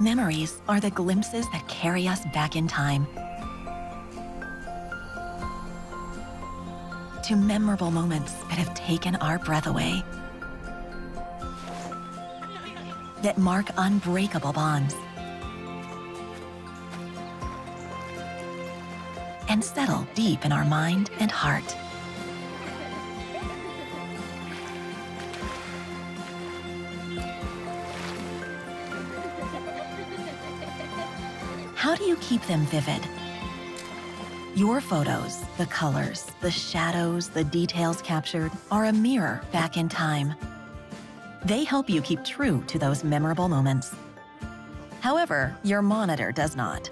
Memories are the glimpses that carry us back in time. To memorable moments that have taken our breath away, that mark unbreakable bonds, and settle deep in our mind and heart. How do you keep them vivid? Your photos, the colors, the shadows, the details captured, are a mirror back in time. They help you keep true to those memorable moments. However, your monitor does not.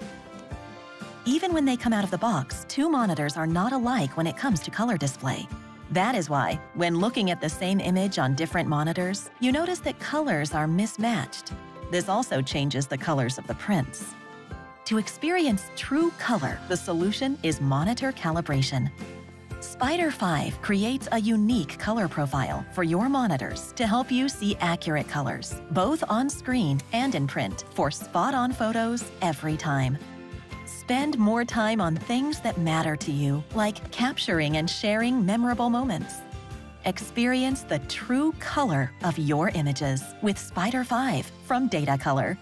Even when they come out of the box, two monitors are not alike when it comes to color display. That is why, when looking at the same image on different monitors, you notice that colors are mismatched. This also changes the colors of the prints. To experience true color, the solution is monitor calibration. Spyder 5 creates a unique color profile for your monitors to help you see accurate colors, both on screen and in print, for spot on photos every time. Spend more time on things that matter to you, like capturing and sharing memorable moments. Experience the true color of your images with Spyder 5 from Datacolor.